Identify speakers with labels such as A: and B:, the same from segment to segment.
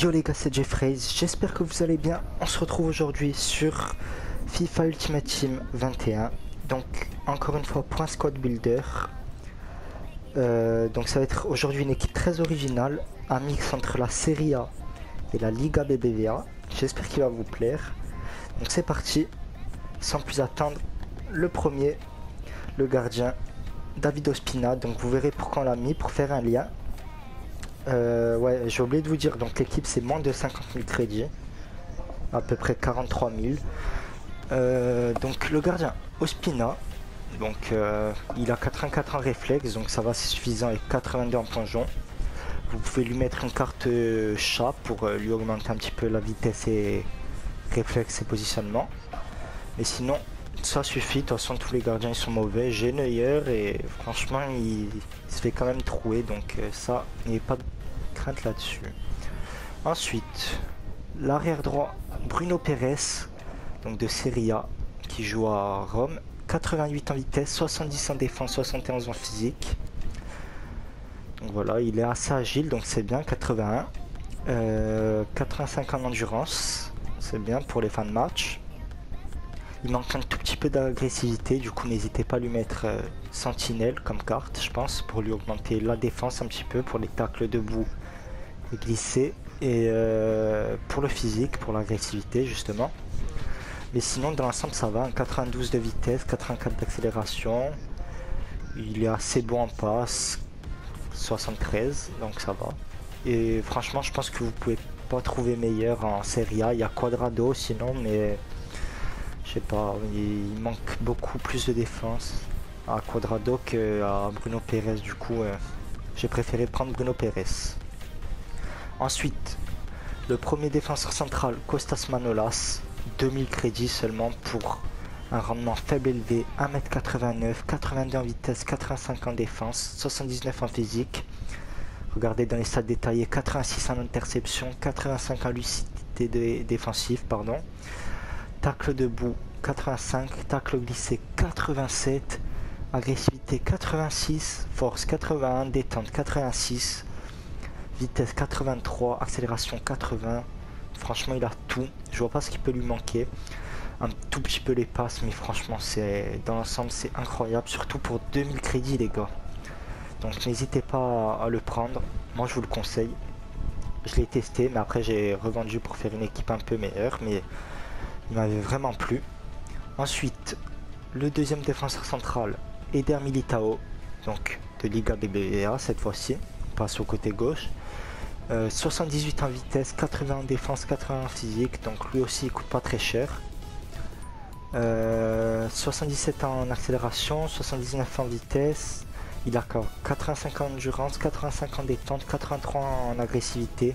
A: Yo les gars c'est Jeffrey, j'espère que vous allez bien. On se retrouve aujourd'hui sur FIFA Ultimate Team 21. Donc encore une fois point squad builder. Euh, donc ça va être aujourd'hui une équipe très originale, un mix entre la Serie A et la Liga BBVA. J'espère qu'il va vous plaire. Donc c'est parti, sans plus attendre, le premier, le gardien David Ospina. Donc vous verrez pourquoi on l'a mis pour faire un lien. Euh, ouais, j'ai oublié de vous dire, donc l'équipe c'est moins de 50 000 crédits, à peu près 43 000. Euh, donc le gardien Ospina, donc euh, il a 84 en réflexe, donc ça va c'est suffisant et 82 en plongeon. Vous pouvez lui mettre une carte chat pour lui augmenter un petit peu la vitesse et réflexe et positionnement. Mais sinon, ça suffit, de toute façon tous les gardiens ils sont mauvais. J'ai Neuer et franchement il, se fait quand même trouer donc ça, il n'y a pas de crainte là-dessus. Ensuite, l'arrière droit Bruno Pérez, donc de Serie A, qui joue à Rome. 88 en vitesse, 70 en défense, 71 en physique. Donc voilà, il est assez agile, donc c'est bien, 81. 85 en endurance, c'est bien pour les fins de match. Il manque un tout petit peu d'agressivité, du coup n'hésitez pas à lui mettre sentinelle comme carte, je pense, pour lui augmenter la défense un petit peu, pour les tacles debout et glisser, et euh, pour le physique, pour l'agressivité justement. Mais sinon dans l'ensemble ça va, un 92 de vitesse, 84 d'accélération, il est assez bon en passe, 73, donc ça va. Et franchement je pense que vous pouvez pas trouver meilleur en Serie A, il y a Quadrado sinon mais je sais pas, il manque beaucoup plus de défense à Quadrado que à Bruno Pérez. Du coup, euh, j'ai préféré prendre Bruno Pérez. Ensuite, le premier défenseur central, Costas Manolas, 2000 crédits seulement pour un rendement faible élevé, 1m89, 82 en vitesse, 85 en défense, 79 en physique. Regardez dans les stats détaillés, 86 en interception, 85 en lucidité défensive, pardon. Tacle debout 85, tacle glissé 87, agressivité 86, force 81, détente 86, vitesse 83, accélération 80. Franchement, il a tout. Je vois pas ce qui peut lui manquer. Un tout petit peu les passes, mais franchement, c'est dans l'ensemble, c'est incroyable, surtout pour 2000 crédits, les gars. Donc, n'hésitez pas à le prendre. Moi, je vous le conseille. Je l'ai testé, mais après, j'ai revendu pour faire une équipe un peu meilleure, mais il m'avait vraiment plu. Ensuite, le deuxième défenseur central, Eder Militao, donc de Liga BBVA cette fois-ci, passe au côté gauche. 78 euh, en vitesse, 80 en défense, 80 en physique, donc lui aussi il coûte pas très cher. 77 euh, en accélération, 79 en vitesse, il a 85 en endurance, 85 en détente, 83 en agressivité,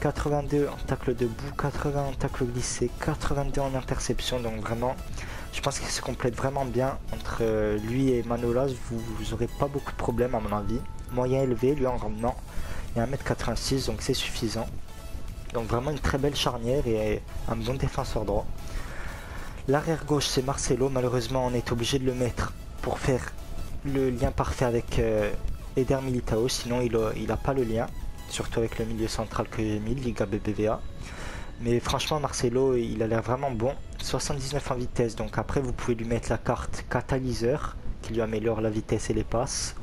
A: 82 en tacle debout, 80 en tacle glissé, 82 en interception. Donc vraiment, je pense qu'il se complète vraiment bien entre euh, lui et Manolas. Vous, n'aurez pas beaucoup de problèmes à mon avis. Moyen élevé, lui en rendement, il est 1m86 donc c'est suffisant. Donc vraiment une très belle charnière et un bon défenseur droit. L'arrière gauche c'est Marcelo, malheureusement on est obligé de le mettre pour faire le lien parfait avec euh, Eder Militao, sinon il n'a pas le lien surtout avec le milieu central que j'ai mis, Liga BBVA. Mais franchement, Marcelo, il a l'air vraiment bon. 79 en vitesse, donc après vous pouvez lui mettre la carte catalyseur qui lui améliore la vitesse et les passes.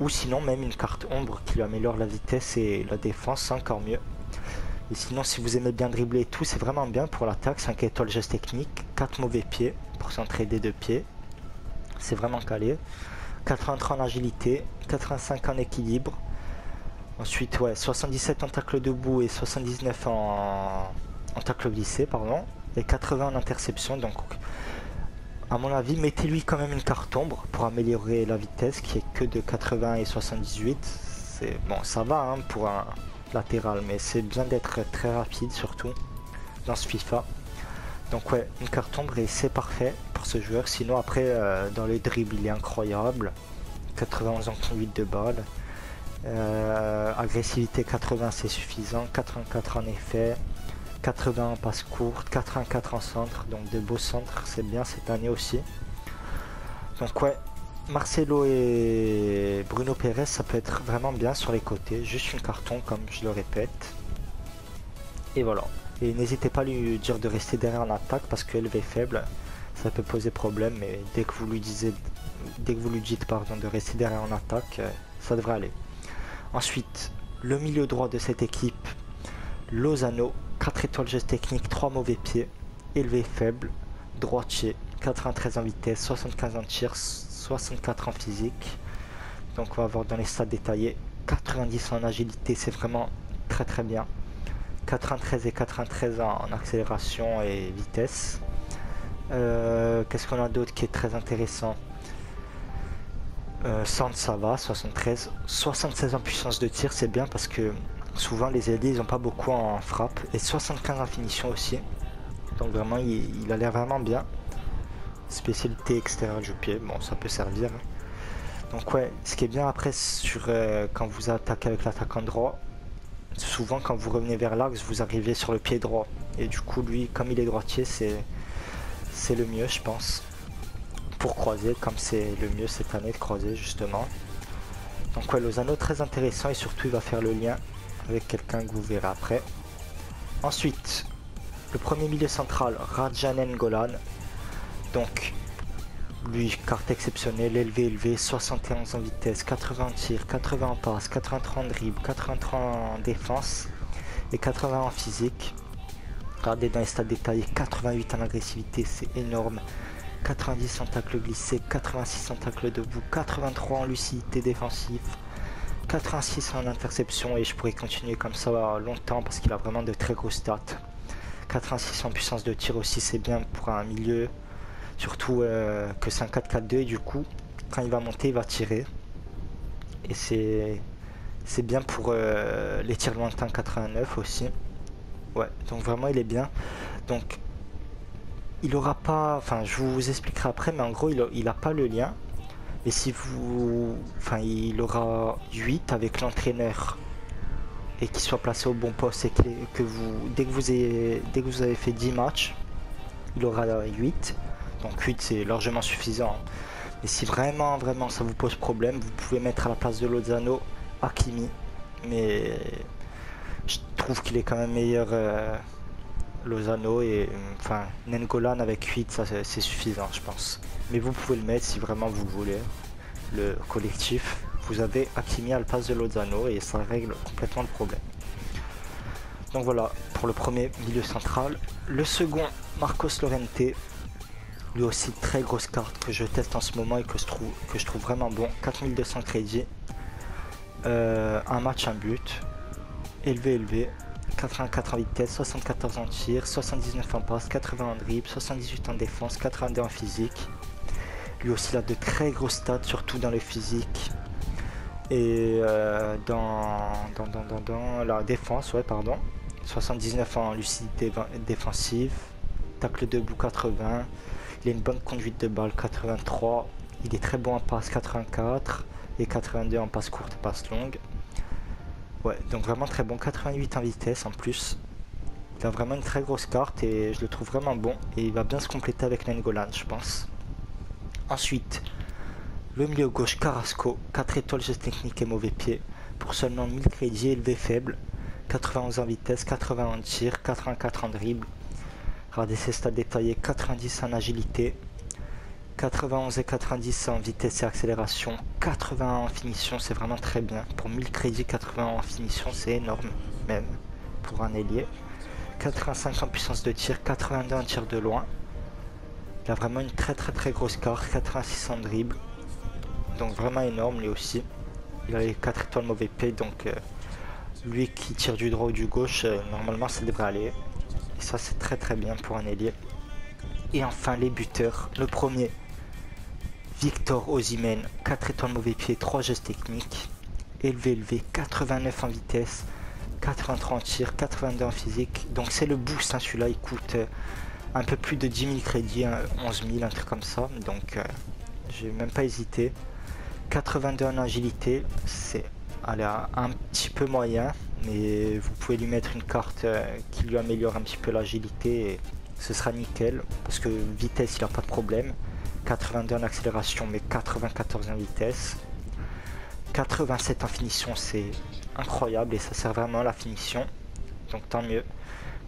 A: Ou sinon même une carte ombre qui lui améliore la vitesse et la défense, encore mieux. Et sinon, si vous aimez bien dribbler et tout, c'est vraiment bien pour l'attaque. 5 étoiles geste technique, 4 mauvais pieds pour s'entraider de pieds. C'est vraiment calé. 83 en agilité, 85 en équilibre, Ensuite, ouais, 77 en tacle debout et 79 en, en tacle glissé, pardon. Et 80 en interception. Donc, à mon avis, mettez-lui quand même une carte ombre pour améliorer la vitesse qui est que de 80 et 78. C'est bon, ça va hein, pour un latéral, mais c'est bien d'être très rapide surtout dans ce FIFA. Donc ouais, une carte ombre et c'est parfait pour ce joueur. Sinon après, euh, dans les dribbles, il est incroyable. 91 en conduite de balle. Euh, agressivité 80 c'est suffisant, 84 en effet, 80 en passe courte, 84 en centre, donc de beaux centres, c'est bien cette année aussi. Donc ouais, Marcelo et Bruno Pérez ça peut être vraiment bien sur les côtés, juste une carton comme je le répète. Et voilà. Et n'hésitez pas à lui dire de rester derrière en attaque parce qu'elle est faible, ça peut poser problème. Mais dès que vous lui disiez, dès que vous lui dites pardon de rester derrière en attaque, euh, ça devrait aller. Ensuite, le milieu droit de cette équipe, Lozano, 4 étoiles geste technique, 3 mauvais pieds, élevé faible, droitier, 93 en vitesse, 75 en tir, 64 en physique. Donc on va voir dans les stats détaillés, 90 en agilité, c'est vraiment très très bien. 93 et 93 en, accélération et vitesse. Euh, qu'est-ce qu'on a d'autre qui est très intéressant? Euh, ça va, 73. 76 en puissance de tir, c'est bien parce que souvent les alliés ils ont pas beaucoup en frappe. Et 75 en finition aussi. Donc vraiment il, a l'air vraiment bien. Spécialité extérieure du pied, bon ça peut servir. Donc ouais, ce qui est bien après sur euh, quand vous attaquez avec l'attaquant droit, souvent quand vous revenez vers l'axe, vous arrivez sur le pied droit. Et du coup, lui, comme il est droitier, c'est le mieux, je pense. Pour croiser, comme c'est le mieux cette année de croiser, justement. Donc ouais, Lozano, très intéressant. Et surtout, il va faire le lien avec quelqu'un que vous verrez après. Ensuite, le premier milieu central, Rajanen Golan. Donc, lui, carte exceptionnelle, élevé, élevé, 71 en vitesse, 80 en tir, 80 en passe, 83 en dribble, 83 en défense et 80 en physique. Regardez dans les stats détaillés, 88 en agressivité, c'est énorme. 90 en tacle glissé, 86 en tacle debout, 83 en lucidité défensive, 86 en interception et je pourrais continuer comme ça longtemps parce qu'il a vraiment de très gros stats. 86 en puissance de tir aussi, c'est bien pour un milieu. Surtout euh, que c'est un 4-4-2 et du coup, quand il va monter, il va tirer. Et c'est c'est bien pour euh, les tirs lointains 89 aussi. Ouais, donc vraiment il est bien. Donc il aura pas, enfin je vous expliquerai après, mais en gros il, a pas le lien. Et si vous, enfin il aura 8 avec l'entraîneur et qu'il soit placé au bon poste et que, que vous, dès que vous avez, dès que vous avez fait 10 matchs, il aura 8. Donc 8 c'est largement suffisant. Et si vraiment vraiment ça vous pose problème, vous pouvez mettre à la place de Lozano Hakimi. Mais je trouve qu'il est quand même meilleur euh, Lozano et enfin Nengolan avec 8 ça c'est suffisant je pense. Mais vous pouvez le mettre si vraiment vous voulez. Le collectif, vous avez Hakimi à la de Lozano et ça règle complètement le problème. Donc voilà pour le premier milieu central. Le second, Marcos Lorente, lui aussi, très grosse carte que je teste en ce moment et que je trouve, que je trouve vraiment bon. 4200 crédits. Euh, un match, un but. Élevé, élevé. 84 en vitesse, 74 en tir, 79 en passe, 80 en dribble, 78 en défense, 82 en physique. Lui aussi, a de très grosses stats, surtout dans le physique. Et euh, dans, dans, dans, dans, la défense, ouais, pardon. 79 en lucidité défensive, tacle debout 80, il a une bonne conduite de balle, 83. Il est très bon en passe, 84. Et 82 en passe courte et passe longue. Ouais, donc vraiment très bon. 88 en vitesse en plus. Il a vraiment une très grosse carte et je le trouve vraiment bon. Et il va bien se compléter avec Nengolan, je pense. Ensuite, le milieu gauche Carrasco, 4 étoiles geste technique et mauvais pied. Pour seulement 1000 crédits, élevé faible. 91 en vitesse, 80 en tir, 84 en dribble, Regardez ces stats détaillés, 90 en agilité, 91 et 90 en vitesse et accélération, 80 en finition, c'est vraiment très bien. Pour 1000 crédits, 80 en finition, c'est énorme même pour un ailier. 85 en puissance de tir, 82 en tir de loin. Il a vraiment une très très très grosse carte, 86 en dribble. Donc vraiment énorme lui aussi. Il a les 4 étoiles mauvais pay, donc euh, lui qui tire du droit ou du gauche, euh, normalement ça devrait aller ça c'est très très bien pour un ailier. Et enfin les buteurs. Le premier, Victor Ozimen, 4 étoiles mauvais pied, 3 gestes techniques. Élevé, élevé, 89 en vitesse, 83 en tir, 82 en physique. Donc c'est le boost, hein, celui-là il coûte euh, un peu plus de 10 000 crédits, 11 000, un truc comme ça. Donc euh, j'ai même pas hésité. 82 en agilité, c'est un petit peu moyen, mais vous pouvez lui mettre une carte euh, qui lui améliore un petit peu l'agilité et ce sera nickel parce que vitesse il a pas de problème 82 en accélération mais 94 en vitesse 87 en finition c'est incroyable et ça sert vraiment à la finition donc tant mieux.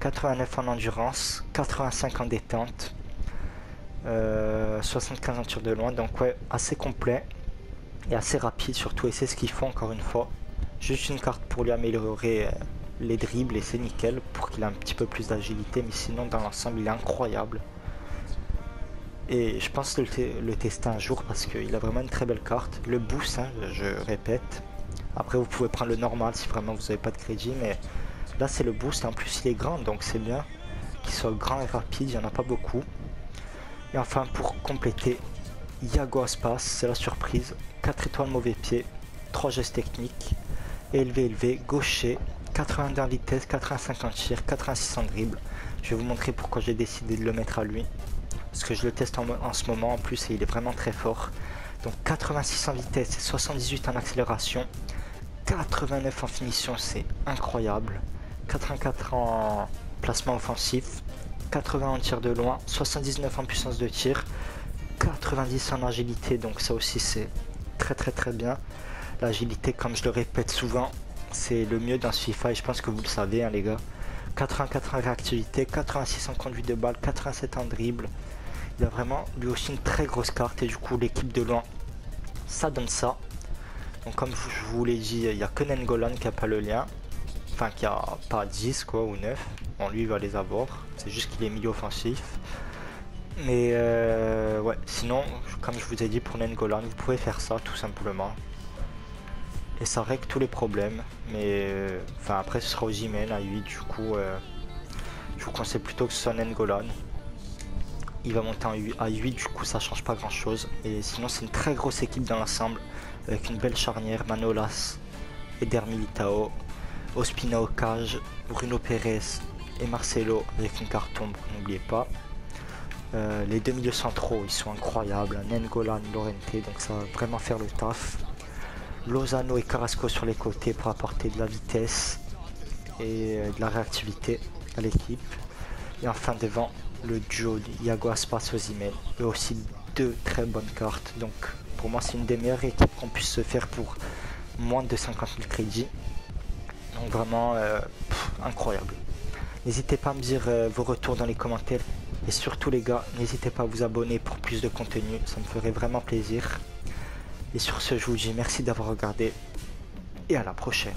A: 89 en endurance, 85 en détente, 75 en tir de loin, donc ouais, assez complet et assez rapide surtout, et c'est ce qu'il faut encore une fois. Juste une carte pour lui améliorer les dribbles et c'est nickel pour qu'il ait un petit peu plus d'agilité, mais sinon dans l'ensemble il est incroyable. Et je pense le, tester un jour parce qu'il a vraiment une très belle carte. Le boost, hein, je répète. Après, vous pouvez prendre le normal si vraiment vous n'avez pas de crédit. Mais là, c'est le boost. En plus, il est grand, donc c'est bien qu'il soit grand et rapide. Il n'y en a pas beaucoup. Et enfin, pour compléter, Yago Aspas, c'est la surprise. 4 étoiles mauvais pied, 3 gestes techniques, élevé, élevé, gaucher, 82 en vitesse, 85 en tir, 86 en dribble. Je vais vous montrer pourquoi j'ai décidé de le mettre à lui parce que je le teste en, ce moment en plus et il est vraiment très fort. Donc 86 en vitesse et 78 en accélération, 89 en finition, c'est incroyable. 84 en placement offensif, 80 en tir de loin, 79 en puissance de tir, 90 en agilité, donc ça aussi c'est très très très bien. L'agilité, comme je le répète souvent, c'est le mieux dans ce FIFA et je pense que vous le savez hein, les gars. 84 en réactivité, 86 en conduite de balle, 87 en dribble, il a vraiment lui aussi une très grosse carte et du coup l'équipe de loin ça donne ça. Donc comme je vous l'ai dit, il n'y a que Nengolan qui a pas le lien. Enfin qui a pas 10 quoi ou 9. Bon lui il va les avoir. C'est juste qu'il est milieu offensif. Mais euh, ouais, sinon, comme je vous ai dit pour Nengolan, vous pouvez faire ça tout simplement. Et ça règle tous les problèmes. Mais euh, enfin après ce sera aux emails à 8 du coup. Euh, je vous conseille plutôt que ce soit Nengolan il va monter à 8, du coup ça change pas grand chose. Et sinon c'est une très grosse équipe dans l'ensemble, avec une belle charnière, Manolas, Eder Militao, Ospina Cage, Bruno Pérez et Marcelo avec une carte ombre, n'oubliez pas. Euh, les deux milieux centraux, ils sont incroyables, Nengolan, Lorente, donc ça va vraiment faire le taf. Lozano et Carrasco sur les côtés pour apporter de la vitesse et euh, de la réactivité à l'équipe. Et enfin devant, le duo Yago Aspas Ozimel et aussi deux très bonnes cartes. Donc pour moi c'est une des meilleures équipes qu'on puisse se faire pour moins de 50 000 crédits. Donc vraiment euh, incroyable. N'hésitez pas à me dire euh, vos retours dans les commentaires. Et surtout les gars, n'hésitez pas à vous abonner pour plus de contenu. Ça me ferait vraiment plaisir. Et sur ce, je vous dis merci d'avoir regardé. Et à la prochaine.